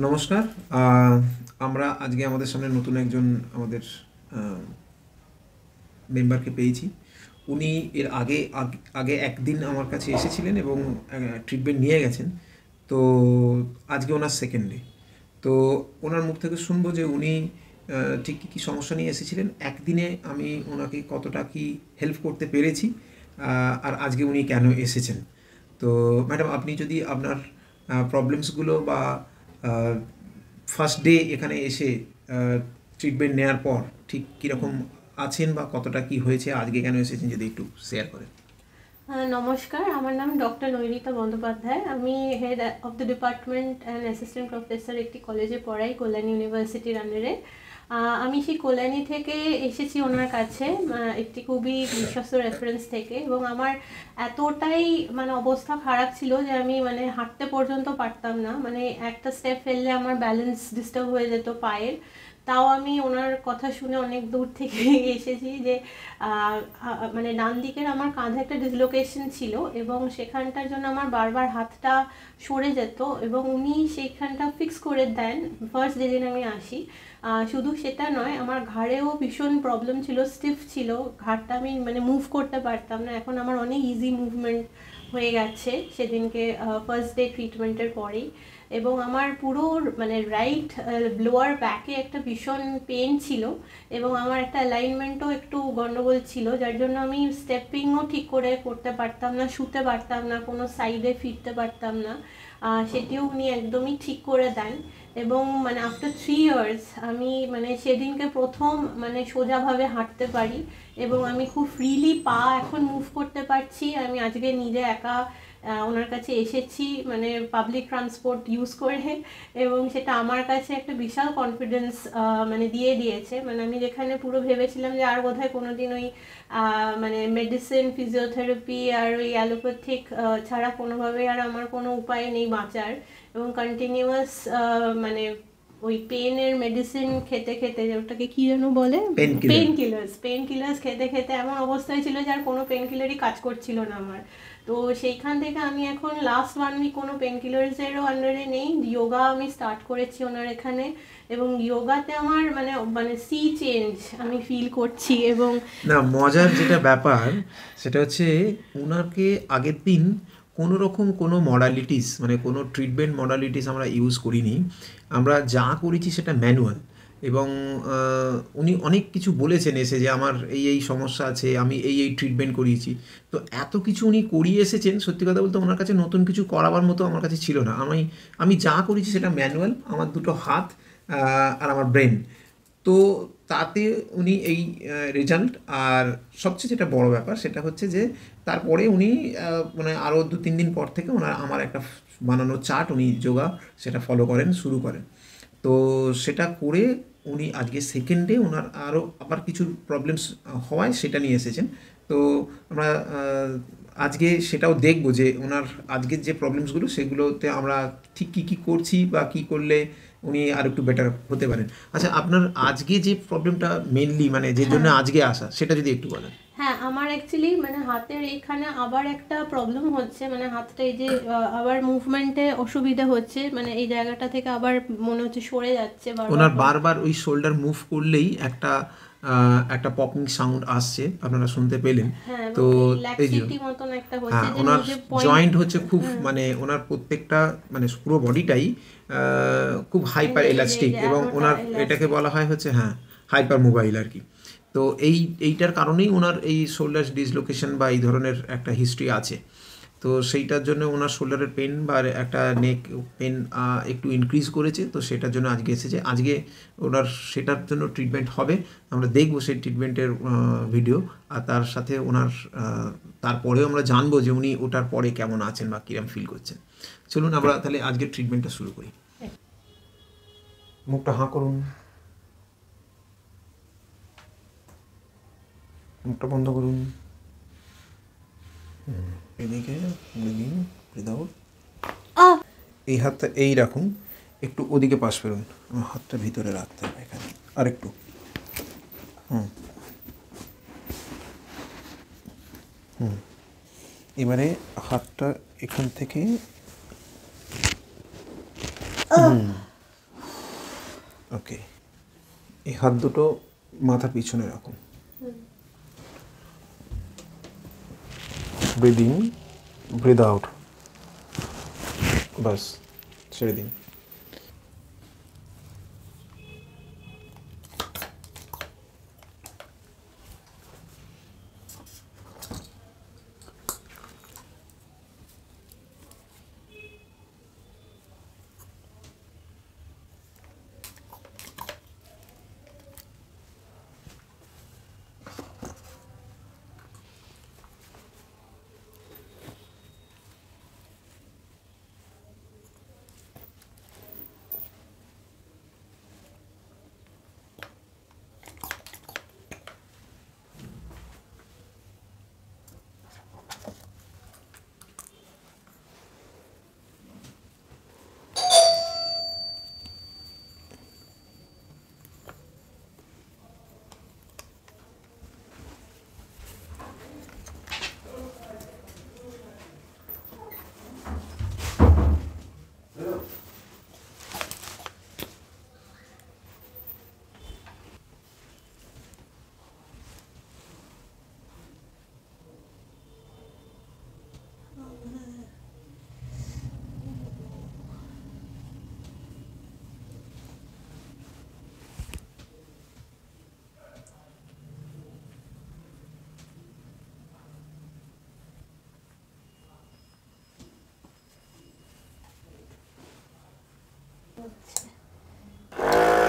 নমস্কার। আমরা আজকে আমাদের সামনে নতুন একজন আমাদের মেম্বারকে পেয়েছি। উনি এর আগে, আগ- একদিন আমার কাছে এসেছিলেন এবং ট্রিটমেন্ট নিয়ে গেছেন। তো আজকে ওনার সেকেন্ড ডে তো ওনার মুখ থেকে শুনব যে উনি ঠিক কী কী সমস্যা নিয়ে এসেছিলেন। একদিনে আমি ওনাকে কতটা কি হেল্প করতে পেরেছি আর আজকে উনি কেন এসেছেন। তো ম্যাডাম আপনি যদি আপনার প্রবলেমসগুলো বা ফার্স্ট ডে এখানে এসে ট্রিটমেন্ট নেওয়ার পর ঠিক কীরকম আছেন বা কতটা কি হয়েছে, আজকে কেন এসেছেন যদি একটু শেয়ার করেন। নমস্কার, আমার নাম ডক্টর নৈরিতা বন্দ্যোপাধ্যায়। আমি head of the department and assistant professor একটি কলেজে পড়াই, কল্যাণ ইউনিভার্সিটির আন্ডারে আমি সেই কল্যাণী থেকে এসেছি ওনার কাছে একটি খুবই বিশ্বস্ত রেফারেন্স থেকে এবং আমার এতটাই মানে অবস্থা খারাপ ছিল যে আমি মানে হাঁটতে পর্যন্ত পারতাম না। মানে একটা স্টেপ ফেললে আমার ব্যালেন্স ডিস্টার্ব হয়ে যেত পায়ের। তাও আমি ওনার কথা শুনে অনেক দূর থেকে এসেছি যে মানে ডান দিকের আমার কাঁধে একটা ডিসলোকেশন ছিল এবং সেখানটার জন্য আমার বারবার হাতটা সরে যেত এবং উনি সেইখানটা ফিক্স করে দেন। ফার্স্ট যেদিন আমি আসি শুধু সেটা নয়, আমার ঘাড়েও ভীষণ প্রবলেম ছিল স্টিফ ছিল। ঘাড়টা আমি মানে মুভ করতে পারতাম না। এখন আমার অনেক ইজি মুভমেন্ট হয়ে গেছে সেদিনকে ফার্স্ট ডে ট্রিটমেন্টের পরেই। এবং আমার পুরো মানে রাইট লোয়ার ব্যাকে একটা ভীষণ পেন ছিল এবং আমার একটা অ্যালাইনমেন্টও একটু গণ্ডগোল ছিল, যার জন্য আমি স্টেপিংও ঠিক করে করতে পারতাম না, শুতে পারতাম না, কোনো সাইডে ফিরতে পারতাম না। সেটিও উনি একদমই ঠিক করে দেন। এবং মানে আফটার থ্রি ইয়ার্স আমি মানে সেদিনকে প্রথম মানে সোজাভাবে হাঁটতে পারি এবং আমি খুব ফ্রিলি পা এখন মুভ করতে পারছি। আমি আজকে নিজে একা ওনার কাছে এসেছি মানে পাবলিক ট্রান্সপোর্ট ইউজ করে এবং সেটা আমার কাছে একটা বিশাল কনফিডেন্স মানে দিয়ে দিয়েছে। মানে আমি যেখানে পুরো ভেবেছিলাম যে আর বোধহয় কোনোদিন ওই মানে মেডিসিন ফিজিওথেরাপি আর ওই অ্যালোপ্যাথিক ছাড়া কোনোভাবে আর আমার কোনো উপায় নেই বাঁচার। এবং কন্টিনিউয়াস মানে ওই পেনের মেডিসিন খেতে খেতে যে ওটাকে কি যেন বলে? পেন কিলার্স পেন কিলার্স খেতে খেতে এমন অবস্থায় ছিল যে আর কোনো পেন কিলারই কাজ করছিল না আমার। তো সেইখান থেকে আমি এখন লাস্ট ওয়ান উইক কোনো পেন কিলার্সেরও আন্ডারে নেই। যোগা আমি স্টার্ট করেছি ওনার এখানে এবং যোগাতে আমার মানে মানে সি চেঞ্জ আমি ফিল করছি এবং না, মজার যেটা ব্যাপার, সেটা হচ্ছে ওনাকে আগের দিন কোনো রকম কোনো মডালিটিস মানে কোনো ট্রিটমেন্ট মডালিটিস আমরা ইউজ করিনি। আমরা যা করেছি সেটা ম্যানুয়াল এবং উনি অনেক কিছু বলেছেন এসে যে আমার এই এই সমস্যা আছে, আমি এই এই ট্রিটমেন্ট করিয়েছি। তো এত কিছু উনি করিয়ে এসেছেন, সত্যি কথা বলতে ওনার কাছে নতুন কিছু করাবার মতো আমার কাছে ছিল না। আমি আমি যা করেছি সেটা ম্যানুয়াল আমার দুটো হাত আর আমার ব্রেন তো তাতে উনি এই রেজাল্ট আর সবচেয়ে যেটা বড় ব্যাপার সেটা হচ্ছে যে, তারপরে উনি মানে আরও দু, তিন দিন পর থেকে ওনার আমার একটা বানানো চার্ট উনি যোগা সেটা ফলো করেন, শুরু করেন। তো সেটা করে উনি আজকে সেকেন্ড ডে ওনার আরও আবার কিছু প্রবলেমস হওয়ায় সেটা নিয়ে এসেছেন। তো আমরা আজকে সেটাও দেখব যে ওনার আজকের যে প্রবলেমসগুলো সেগুলোতে আমরা ঠিক কী কী করছি বা কী করলে উনি আর একটু বেটার হতে পারেন। আচ্ছা আপনার আজকে যে প্রবলেমটা মেনলি মানে যে জন্য আজকে আসা সেটা যদি একটু বলেন। হ্যাঁ আমার অ্যাকচুয়ালি মানে হাতের এইখানে আবার একটা প্রবলেম হচ্ছে মানে হাতটা এই যে আবার মুভমেন্টে অসুবিধা হচ্ছে মানে এই জায়গাটা থেকে আবার মনে হচ্ছে সরে যাচ্ছে ওনার বারবার ওই শোল্ডার মুভ করলেই একটা একটা পপিং সাউন্ড আসছে আপনারা শুনতে পেলেন। হ্যাঁ তো এই যে মতন একটা হচ্ছে হ্যাঁ যে ওনার জয়েন্ট হচ্ছে খুব মানে ওনার প্রত্যেকটা মানে পুরো বডিটাই খুব হাইপার এলাস্টিক এবং ওনার এটাকে বলা হয় হচ্ছে হ্যাঁ হাইপার মোবাইল আর কি। তো এই, এইটার কারণেই ওনার এই শোল্ডার ডিসলোকেশন বা এই ধরনের একটা হিস্ট্রি আছে। তো সেইটার জন্য ওনার শোল্ডারের পেন বা একটা নেক পেন একটু ইনক্রিজ করেছে। তো সেটার জন্য আজকে এসেছে। আজকে ওনার সেটার জন্য ট্রিটমেন্ট হবে। আমরা দেখব সেই ট্রিটমেন্টের ভিডিও আর তার সাথে ওনার তারপরেও আমরা জানব যে উনি ওটার পরে কেমন আছেন বা কিরম ফিল করছেন। চলুন আমরা তাহলে আজকে ট্রিটমেন্টটা শুরু করি। মুখটা হাঁ করুন। মুখটা বন্ধ করুন। হুম, এদিকে এই হাতটা এই রাখুন একটু ওদিকে পাশ ফেরুন আমার হাতটা ভিতরে রাখতে হবে এখানে। আর একটু হুম। হুম। এবারে হাতটা এখান থেকে ওকে। এই হাত দুটো মাথার পিছনে রাখুন। ব্রিদ ইন ব্রিদ আউট বাস ছেড়ে দিন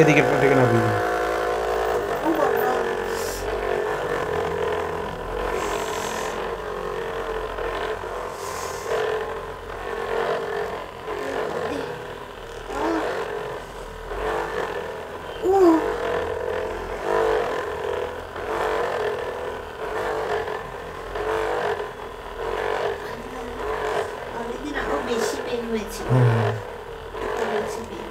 এদিকে এদিকে না আরও বেশি পেন হয়েছিল বেশি পেন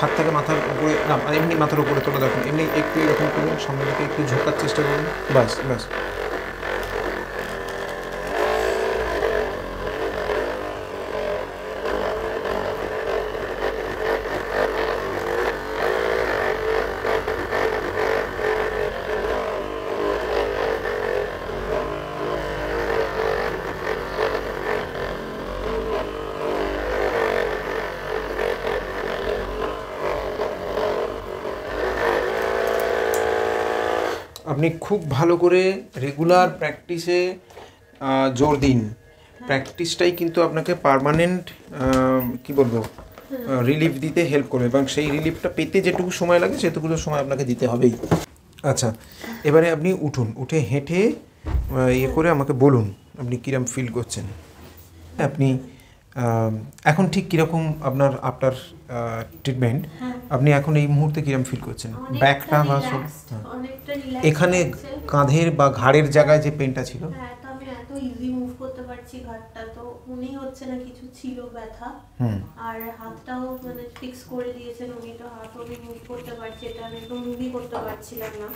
হাতটাকে মাথার উপরে, না, এমনি মাথার উপরে তোলা দেখুন। এমনি একটু এরকম করুন সামনে দিকে একটু ঝোঁকার চেষ্টা করুন। বাস বাস আপনি খুব ভালো করে রেগুলার প্র্যাকটিসে জোর দিন। প্র্যাকটিসটাই কিন্তু আপনাকে পার্মানেন্ট কি বলব রিলিফ দিতে হেল্প করবে এবং সেই রিলিফটা পেতে যেটুকু সময় লাগে সেটুকু সময় আপনাকে দিতে হবেই। আচ্ছা এবারে আপনি উঠুন উঠে হেঁটে ইয়ে করে আমাকে বলুন আপনি কিরম ফিল করছেন? আপনি আহ, এখন ঠিক কীরকম আপনার আপনার ট্রিটমেন্ট আপনি এখন এই মুহূর্তে কিরম ফিল করছেন? ব্যাকটা বা সব- হ্যাঁ। এখানে কাঁধের বা ঘাড়ের জায়গায় যে পেনটা ছিল? হ্যাঁ ইজি মুভ করতে পারছি ঘাটটা তো উনি হচ্ছে না কিছু ছিল ব্যথা। আর হাতটাও মানে ফিক্স করে দিয়েছেন উনি তো হাতও আমি মুভ করতে পারছি এটা আমি একদম মুভই করতে পারছিলাম না।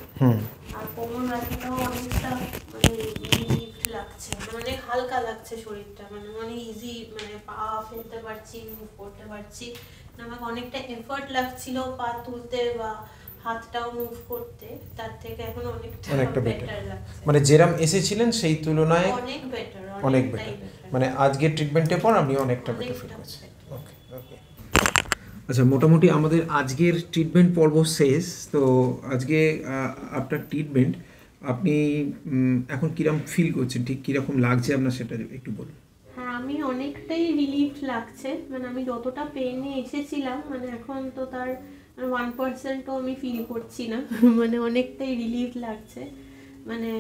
আর কোমর ব্যথাটাও অনেকটা মানে রিলিফ লাগছে মানে অনেক হালকা লাগছে শরীরটা মানে অনেক ইজি মানে পা ফেলতে পারছি মুভ করতে পারছি। আমাকে অনেকটা এফর্ট লাগছিল পা তুলতে বা হাতটাও মুভ করতে তার থেকে এখন অনেকটা অনেকটা। বেটার লাগছে। মানে যেরাম এসেছিলেন সেই তুলনায় অনেক বেটার অনেক বেটার মানে আজকের ট্রিটমেন্টের পর আপনি অনেকটা বেটার ফিল করছেন। ওকে ওকে আচ্ছা মোটামুটি আমাদের আজকের ট্রিটমেন্ট পর্ব শেষ তো আজকে আপনার ট্রিটমেন্ট আপনি এখন কিরম ফিল করছেন? ঠিক কীরকম লাগছে আপনার সেটা একটু বলুন। হ্যাঁ আমি অনেকটাই রিলিফ লাগছে। মানে আমি যতটা পেনে এসেছিলাম মানে এখন তো তার ওয়ান পার্সেন্টও আমি ফিল করছি না। মানে অনেকটাই রিলিফ লাগছে। মানে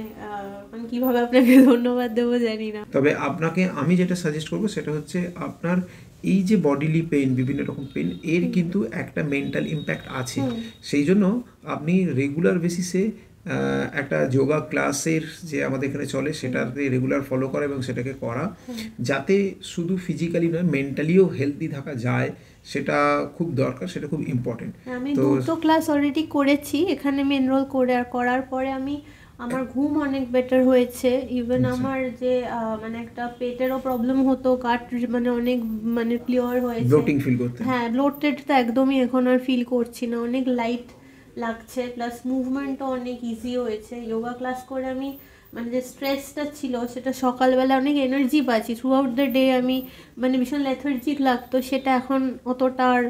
আমি কীভাবে আপনাকে ধন্যবাদ দেবো জানি না। তবে আপনাকে আমি যেটা সাজেস্ট করব সেটা হচ্ছে আপনার এই যে বডিলি পেন বিভিন্ন রকম পেন এর কিন্তু একটা মেন্টাল ইম্প্যাক্ট আছে। সেই জন্য আপনি রেগুলার বেসিসে একটা যোগা ক্লাসের যে আমাদের এখানে চলে সেটাতে রেগুলার ফলো করা এবং সেটাকে করা। যাতে শুধু ফিজিক্যালি নয় মেন্টালিও হেলদি থাকা যায় সেটা খুব দরকার সেটা খুব ইম্পর্টেন্ট আমি তো দুটো ক্লাস অলরেডি করেছি এখানে আমি এনরোল করে আর করার পরে আমি আমার ঘুম অনেক বেটার হয়েছে। ইভেন আচ্ছা। আমার যে মানে একটা পেটেরও প্রবলেম হতো কাট মানে অনেক মানে ক্লিয়ার হয়েছে। ব্লোটিং ফিল করতে। হ্যাঁ ব্লোটেড তো একদমই এখন আর ফিল করছি না। অনেক লাইট লাগছে প্লাস মুভমেন্টও অনেক ইজি হয়েছে। যোগা ক্লাস করে আমি মানে যে স্ট্রেসটা ছিল, সেটা সকালবেলা অনেক এনার্জি পাচ্ছি। থ্রু আউট দ্য ডে আমি মানে ভীষণ লেথার্জিক লাগতো, সেটা এখন অতটা আর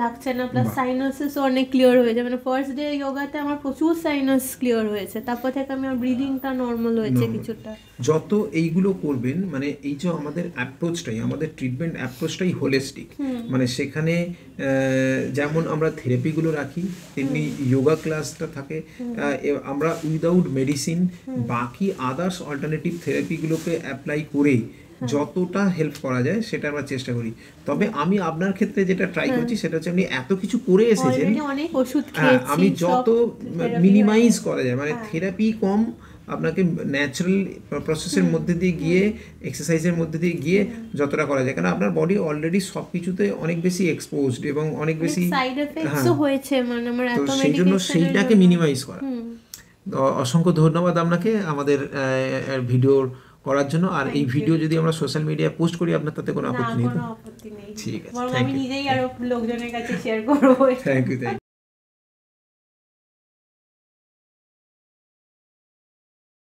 লাগছে না প্লাস সাইনাসেস অনেক ক্লিয়ার হয়েছে মানে ফার্স্ট ডে যোগাতে আমার প্রচুর সাইনাস ক্লিয়ার হয়েছে। তারপর থেকে আমি আমার ব্রিদিংটা নর্মাল হয়েছে কিছুটা। যত এইগুলো করবেন মানে এই যে আমাদের অ্যাপ্রোচটাই আমাদের ট্রিটমেন্ট অ্যাপ্রোচটাই হোলিস্টিক মানে সেখানে যেমন আমরা থেরাপিগুলো রাখি তেমনি যোগা ক্লাসটা থাকে। আমরা উইদাউট মেডিসিন বাকি আদার্স অল্টারনেটিভ থেরাপিগুলোকে অ্যাপ্লাই করে যতটা হেল্প করা যায় সেটা আমরা চেষ্টা করি। তবে আমি আপনার ক্ষেত্রে যেটা ট্রাই করছি সেটা হচ্ছে আপনি এত কিছু করে এসেছেন। হ্যাঁ আমি যত মিনিমাইজ করা যায়। মানে হ্যাঁ। থেরাপি কম আপনাকে ন্যাচারাল প্রসেসের মধ্যে দিয়ে গিয়ে এক্সারসাইজের মধ্যে দিয়ে গিয়ে যতটা করা যায়। কারণ আপনার বডি অলরেডি সব কিছুতে অনেক বেশি এক্সপোজড এবং অনেক বেশি হ্যাঁ। হয়েছে মানে আমার তো এত সেই জন্য সেইটাকে মিনিমাইজ করা। অসংখ্য ধন্যবাদ আপনাকে আমাদের ভিডিও করার জন্য আর এই ভিডিও যদি আমরা সোশ্যাল মিডিয়ায় পোস্ট করি আপনার তাতে কোনো আপত্তি নেই। ঠিক আছে, আমি নিজেই আরও লোকজনের কাছে শেয়ার করব। Thank you thank